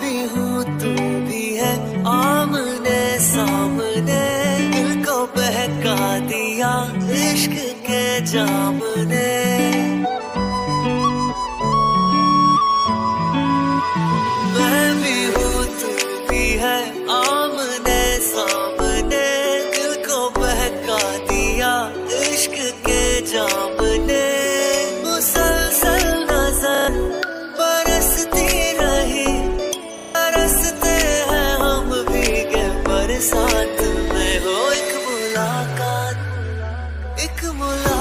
भी हूँ तू भी है आमने सामने। दिल को बहका दिया इश्क के जाम ने साथ में हो एक मुलाकात एक मुलाकात।